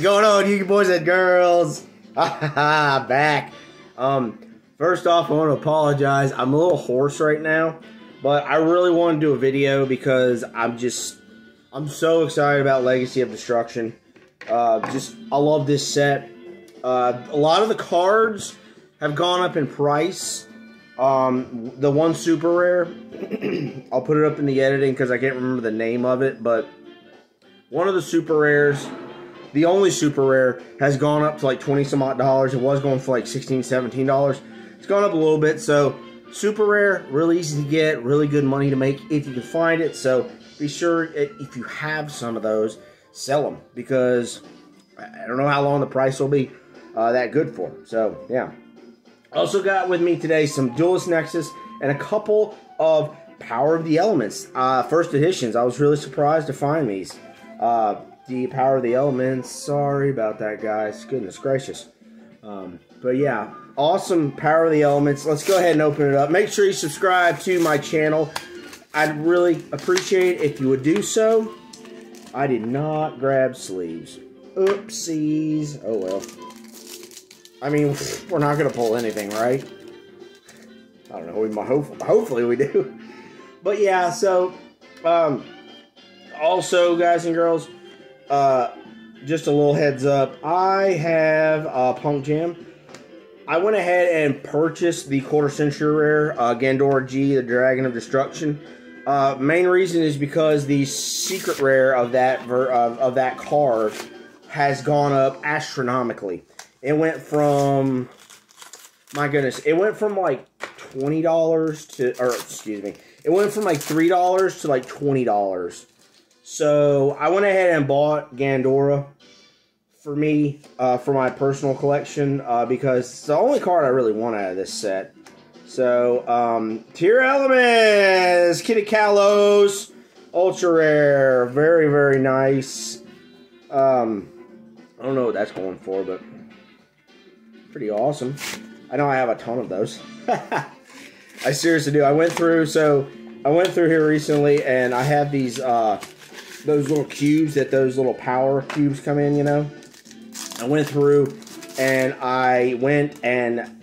going on, you boys and girls? Back. Um, first off, I want to apologize. I'm a little hoarse right now, but I really want to do a video because I'm just, I'm so excited about Legacy of Destruction. Uh, just, I love this set. Uh, a lot of the cards have gone up in price. Um, the one super rare, I'll put it up in the editing because I can't remember the name of it, but one of the super rares, the only super rare, has gone up to like 20 some odd dollars. It was going for like 16 $17. It's gone up a little bit, so super rare, really easy to get, really good money to make if you can find it. So be sure if you have some of those, sell them because I don't know how long the price will be uh, that good for. So yeah. Also got with me today some Duelist Nexus and a couple of Power of the Elements uh, first editions. I was really surprised to find these. Uh, the Power of the Elements. Sorry about that, guys. Goodness gracious. Um, but yeah, awesome Power of the Elements. Let's go ahead and open it up. Make sure you subscribe to my channel. I'd really appreciate if you would do so. I did not grab sleeves. Oopsies. Oh well. I mean, we're not going to pull anything, right? I don't know. We might, hope, hopefully we do. But yeah, so, um, also, guys and girls, uh, just a little heads up. I have uh, Punk Jam. I went ahead and purchased the quarter century rare uh, Gandora G, the Dragon of Destruction. Uh, main reason is because the secret rare of that ver- of, of that card has gone up astronomically. It went from my goodness, it went from like twenty dollars to or excuse me, it went from like three dollars to like twenty dollars. So I went ahead and bought Gandora for me uh, for my personal collection uh, because it's the only card I really want out of this set. So um, Tearlaments, Kitty Kalos, ultra rare, very very nice. Um, I don't know what that's going for, but pretty awesome. I know I have a ton of those. I seriously do. I went through so I went through here recently and I have these uh those little cubes that those little power cubes come in, you know. I went through and I went and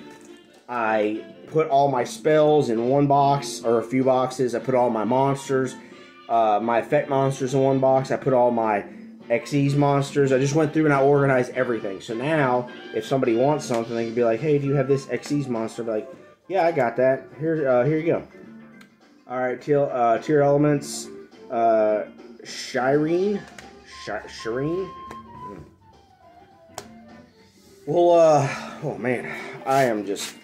I put all my spells in one box or a few boxes. I put all my monsters, uh, my effect monsters in one box. I put all my Xyz monsters. I just went through and I organized everything. So now, if somebody wants something, they can be like, "Hey, do you have this Xyz monster?" Be like, "Yeah, I got that. Here, uh, here you go." All right, tier, uh, Tearlaments. Uh, Sheireen, Sh- Sheireen. Hmm. Well, uh, oh man, I am just.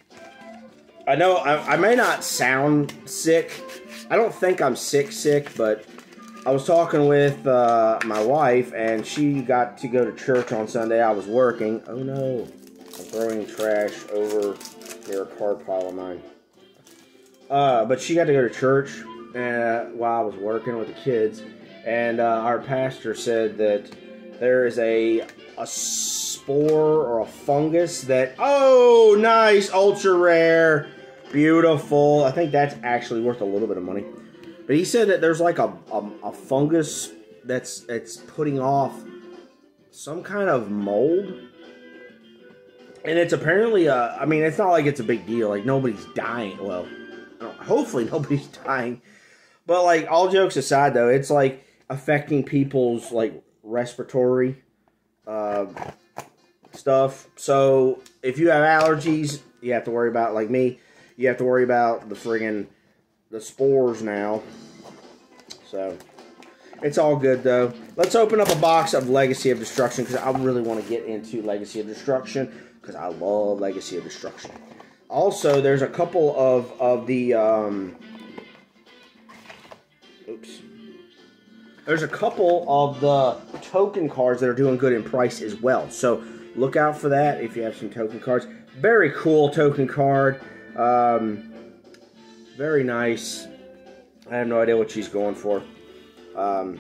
I know I, I may not sound sick. I don't think I'm sick, sick, but I was talking with uh, my wife, and she got to go to church on Sunday. I was working. Oh no, I'm throwing trash over near a car pile of mine. Uh, but she got to go to church uh, while I was working with the kids, and uh, our pastor said that there is a a spore or a fungus that oh nice ultra rare beautiful. I think that's actually worth a little bit of money. But he said that there's like a, a, a fungus that's it's putting off some kind of mold. And it's apparently uh, i mean it's not like it's a big deal. Like nobody's dying. Well hopefully nobody's dying. But like all jokes aside though it's like affecting people's like respiratory uh, stuff. So if you have allergies, you have to worry about like me. You have to worry about the friggin' the spores now. So it's all good though. Let's open up a box of Legacy of Destruction because I really want to get into Legacy of Destruction because I love Legacy of Destruction. Also, there's a couple of of the um, there's a couple of the token cards that are doing good in price as well. So look out for that if you have some token cards. Very cool token card. Um, very nice. I have no idea what she's going for. Um,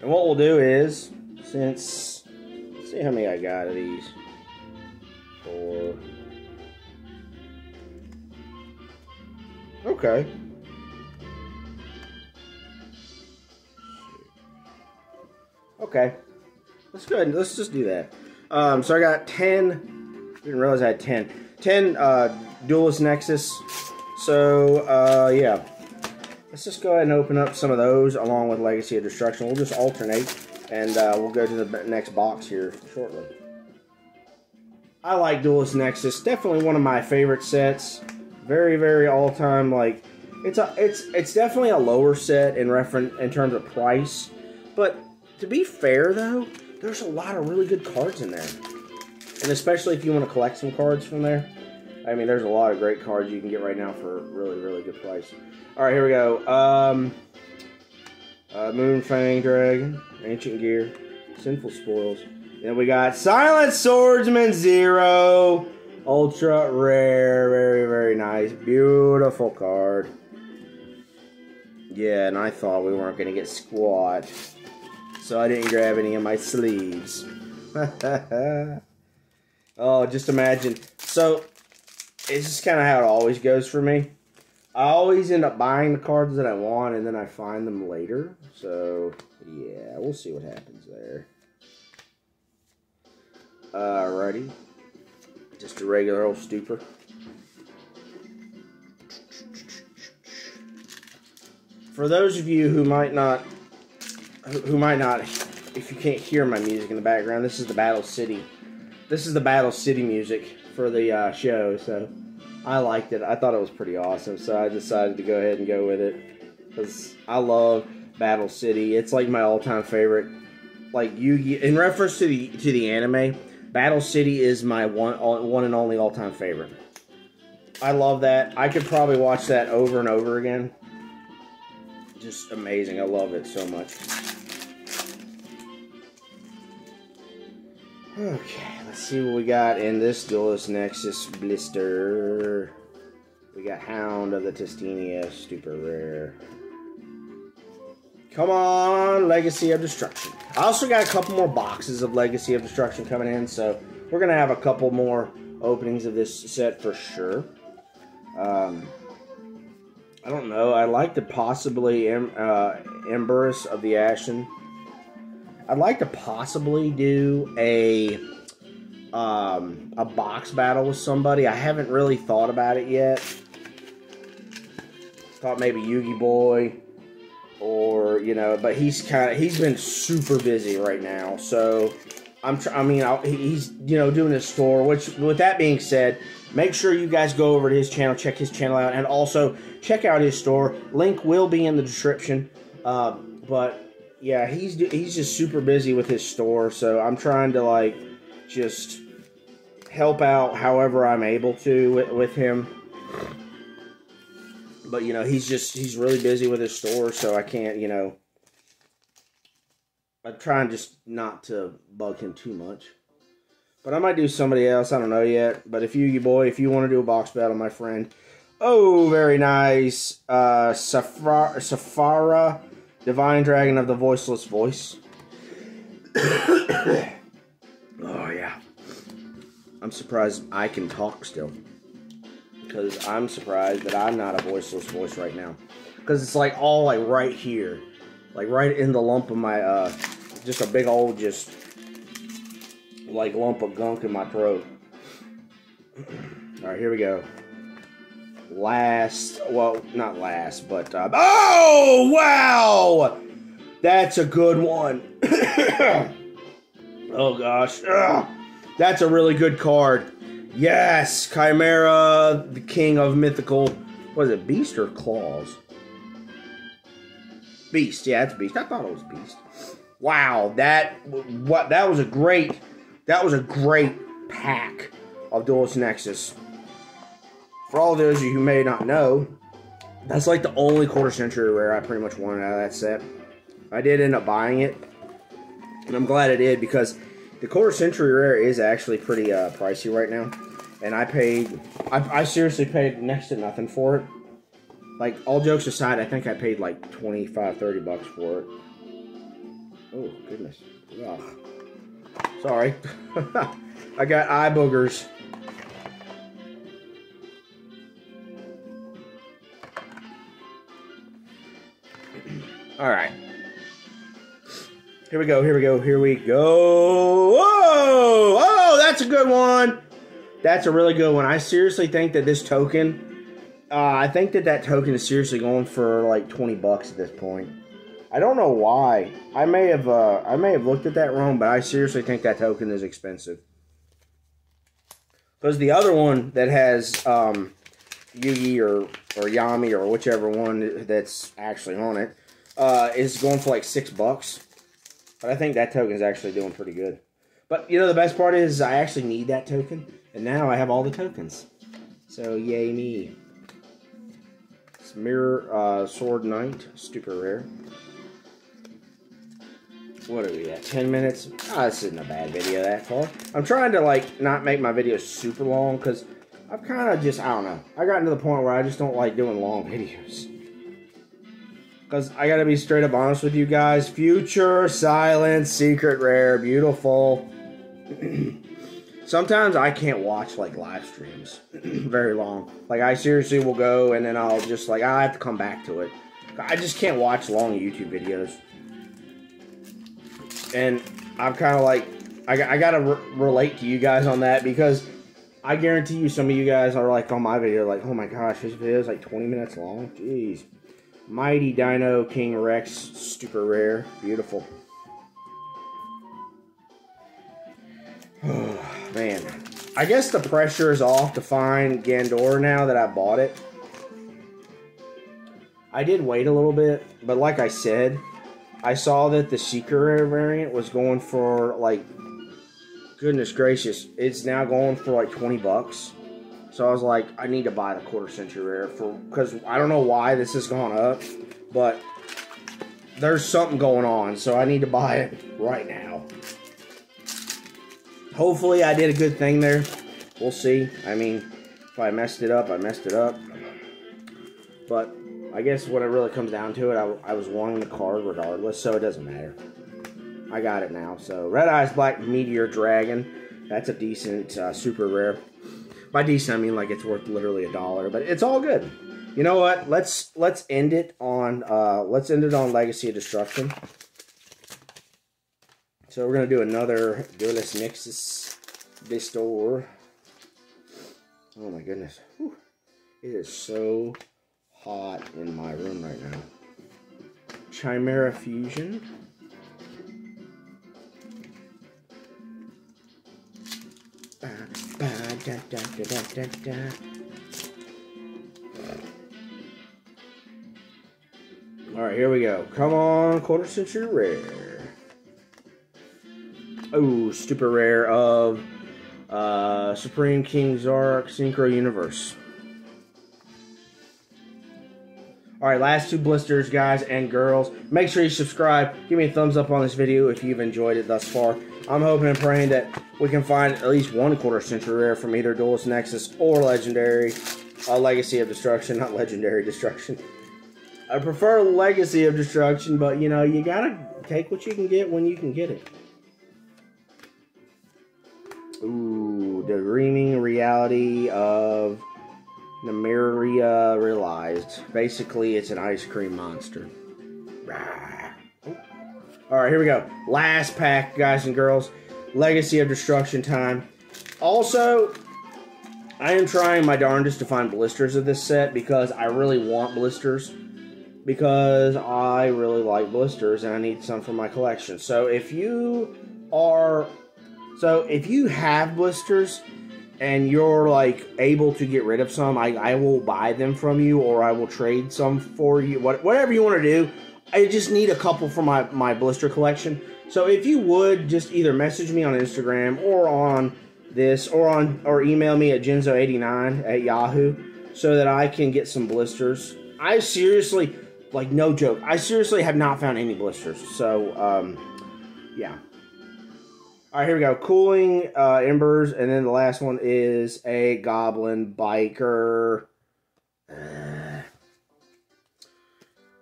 and what we'll do is, since, see how many I got of these. Four. Okay. Okay. let's go ahead and let's just do that. Um, so I got 10, didn't realize I had 10. 10 uh, Duelist Nexus. So, uh, yeah. Let's just go ahead and open up some of those along with Legacy of Destruction. We'll just alternate and uh, we'll go to the next box here shortly. I like Duelist Nexus. Definitely one of my favorite sets. Very, very all-time like it's a it's it's definitely a lower set in reference in terms of price. But to be fair though, there's a lot of really good cards in there. And especially if you want to collect some cards from there. I mean, there's a lot of great cards you can get right now for really, really good price. All right, here we go. Um, uh, Moonfang Dragon, Ancient Gear, Sinful Spoils. Then we got Silent Swordsman Zero. Ultra rare. Very, very nice. Beautiful card. Yeah, and I thought we weren't going to get squat. So I didn't grab any of my sleeves. oh, just imagine. So, it's just kind of how it always goes for me. I always end up buying the cards that I want, and then I find them later. So, yeah, we'll see what happens there. Alrighty. Just a regular old stupor. For those of you who might not, who might not, if you can't hear my music in the background, this is the Battle City. This is the Battle City music for the uh, show, so I liked it. I thought it was pretty awesome, so I decided to go ahead and go with it because I love Battle City. It's like my all-time favorite. Like Yu-Gi, in reference to the to the anime, Battle City is my one one and only all time favorite. I love that. I could probably watch that over and over again. Just amazing. I love it so much. Okay, let's see what we got in this Duelist Nexus blister. We got Hound of the Tistina, super rare. Come on, Legacy of Destruction. I also got a couple more boxes of Legacy of Destruction coming in, so we're going to have a couple more openings of this set for sure. Um, I don't know. I'd like to possibly uh, Embers of the Ashen. I'd like to possibly do a um, a box battle with somebody. I haven't really thought about it yet. Thought maybe Yugi Boy or you know, but he's kind of he's been super busy right now. So I'm I mean I'll, he's you know doing his store. Which with that being said, make sure you guys go over to his channel, check his channel out, and also check out his store. Link will be in the description. Uh, but yeah, he's he's just super busy with his store. So I'm trying to like just help out however I'm able to with, with him but you know he's just he's really busy with his store, so I can't you know. I'm trying just not to bug him too much. But I might do somebody else. I don't know yet. But if you, you boy, if you want to do a box battle, my friend. Oh, very nice. Uh, Saffira, Saffira Divine Dragon of the Voiceless Voice. oh, yeah. I'm surprised I can talk still because I'm surprised that I'm not a voiceless voice right now. Because it's like all like right here. Like right in the lump of my, uh, just a big old just like lump of gunk in my throat. Alright, here we go. Last, well, not last, but, uh, oh, wow! That's a good one. oh, gosh. Ugh. That's a really good card. Yes, Chimera, the king of mythical. Was it Beast or Claws? Beast, yeah, it's Beast. I thought it was Beast. Wow, that what that was a great that was a great pack of Duelist Nexus. For all those of you who may not know, that's like the only quarter century rare I pretty much wanted out of that set. I did end up buying it, and I'm glad I did because the quarter century rare is actually pretty uh, pricey right now, and I paid. I, I, seriously paid next to nothing for it. Like all jokes aside, I think I paid like 25, 30 bucks for it. Oh goodness! Ugh. Sorry, I got eye boogers. All right. Here we go, here we go, here we go. Whoa! Oh, that's a good one. That's a really good one. I seriously think that this token, uh, I think that that token is seriously going for like 20 bucks at this point. I don't know why. I may have uh, I may have looked at that wrong, but I seriously think that token is expensive. Because the other one that has um, Yugi or, or Yami or whichever one that's actually on it uh, is going for like six bucks. But I think that token is actually doing pretty good. But you know the best part is I actually need that token, and now I have all the tokens. So yay me. It's Mirror uh, Sword Knight, super rare. What are we at? 10 minutes? Oh, this isn't a bad video that far. I'm trying to like not make my videos super long because I've kind of just, I don't know. I got to the point where I just don't like doing long videos. Because I got to be straight up honest with you guys. Future, silent, secret, rare, beautiful. Sometimes I can't watch like live streams very long. Like I seriously will go and then I'll just like, I have to come back to it. I just can't watch long YouTube videos. And I'm kind of like, I, I got to re relate to you guys on that because I guarantee you some of you guys are like on my video, like, oh my gosh, this video is like 20 minutes long. Jeez. Mighty Dino King Rex, super rare, beautiful. Man, I guess the pressure is off to find Gandor now that I bought it. I did wait a little bit, but like I said, I saw that the Seeker variant was going for like, goodness gracious, it's now going for like 20 bucks. So I was like, I need to buy the quarter century rare for because I don't know why this has gone up, but there's something going on, so I need to buy it right now. Hopefully, I did a good thing there. We'll see. I mean, if I messed it up, I messed it up. But I guess when it really comes down to it, I, I was wanting the card regardless, so it doesn't matter. I got it now. So Red Eyes Black Meteor Dragon. That's a decent, uh, super rare. By decent, I mean like it's worth literally a dollar, but it's all good. You know what? Let's let's end it on uh, let's end it on Legacy of Destruction. So we're gonna do another Duelist Nexus Distor. Oh my goodness. Whew. It is so hot in my room right now. Chimera Fusion. da, da, da, da, da. Alright, here we go. Come on, quarter century rare. Oh, super rare of uh, Supreme King Z-ARC Synchro Universe. Alright, last two blisters, guys and girls. Make sure you subscribe. Give me a thumbs up on this video if you've enjoyed it thus far. I'm hoping and praying that we can find at least one quarter century rare from either Duelist Nexus or Legendary. A Legacy of Destruction, not Legendary Destruction. I prefer Legacy of Destruction, but you know, you gotta take what you can get when you can get it. Ooh, the dreaming reality of Namaria realized. Basically, it's an ice cream monster. All right, here we go. Last pack, guys and girls. Legacy of Destruction time. Also, I am trying my darndest to find blisters of this set because I really want blisters. Because I really like blisters and I need some for my collection. So if you are... So if you have blisters and you're like able to get rid of some, I, I will buy them from you or I will trade some for you. What, whatever you want to do. I just need a couple for my, my blister collection. So if you would just either message me on Instagram or on this or on or email me at Genzo89 at Yahoo so that I can get some blisters. I seriously, like no joke, I seriously have not found any blisters. So um, yeah. All right, here we go. Cooling uh, embers, and then the last one is a goblin biker.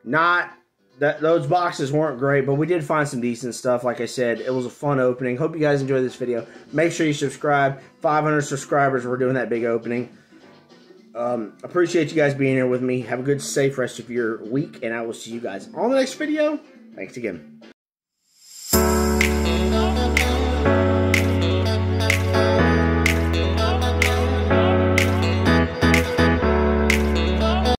Not that those boxes weren't great, but we did find some decent stuff. Like I said, it was a fun opening. Hope you guys enjoyed this video. Make sure you subscribe. 500 subscribers, we're doing that big opening. Um, appreciate you guys being here with me. Have a good, safe rest of your week, and I will see you guys on the next video. Thanks again.